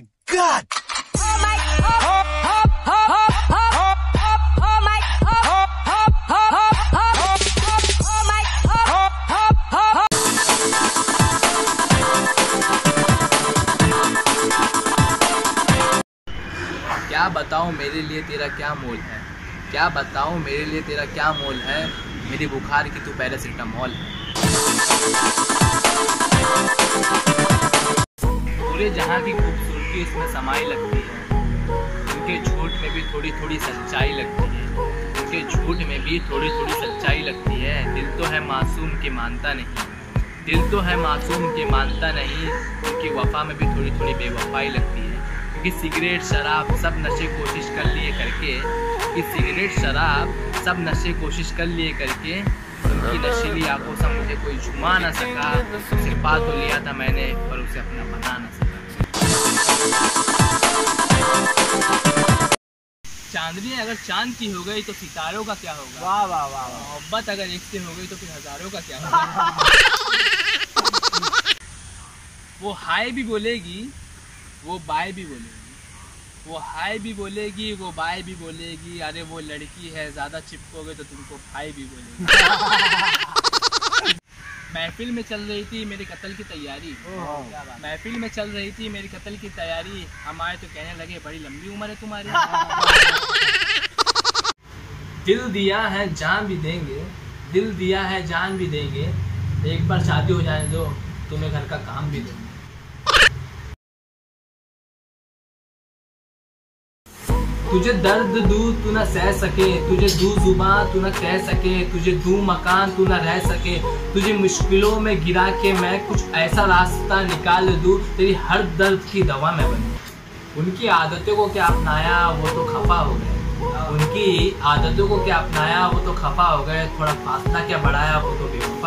God! क्या बताऊँ, मेरे लिए तेरा क्या मोल है? क्या बताऊँ, मेरे लिए तेरा क्या मोल है? मेरी बुखार की तू पैरासिटामॉल है। पूरे जहाँ की खूबसूरती इसमें समाई लगती है। उनके झूठ में भी थोड़ी थोड़ी सच्चाई लगती है। उनके झूठ में भी थोड़ी थोड़ी सच्चाई लगती है। दिल तो है मासूम के मानता नहीं। दिल तो है मासूम के मानता नहीं। उनकी वफा में भी थोड़ी थोड़ी बेवफाई लगती है। क्योंकि सिगरेट, शराब सब नशे कोशिश कर लिए करके कि सिगरेट, शराब सब नशे कोशिश कर लिए करके, उनकी नशीली आँखों से मुझे कोई झुमा ना सका। सिर्फ़ पा तो लिया था मैंने, पर उसे अपना चांदनी अगर चाँद की हो गई तो सितारों का क्या होगा? वाह वाह वाह मोहब्बत अगर एक से हो गई तो फिर हज़ारों का क्या होगा? वो हाय भी बोलेगी वो बाय भी बोलेगी। वो हाय भी बोलेगी वो बाय भी बोलेगी। अरे वो लड़की है ज़्यादा चिपकोगे तो तुमको हाय भी बोलेगी। महफिल में चल रही थी मेरे कत्ल की तैयारी। महफिल में चल रही थी मेरी कत्ल की तैयारी। हम आए तो कहने लगे बड़ी लंबी उम्र है तुम्हारी। दिल दिया है जान भी देंगे। दिल दिया है जान भी देंगे। एक बार शादी हो जाने दो तुम्हें घर का काम भी देंगे। तुझे दर्द दू तू ना सह सके, तुझे दू जुबा तू ना कह सके, तुझे दू मकान तू ना रह सके, तुझे मुश्किलों में गिरा के मैं कुछ ऐसा रास्ता निकाल दूँ, तेरी हर दर्द की दवा में बनूँ। उनकी आदतों को क्या अपनाया वो तो खफा हो गए। उनकी आदतों को क्या अपनाया वो तो खफा हो गए, थोड़ा फासला क्या बढ़ाया वो तो हो गए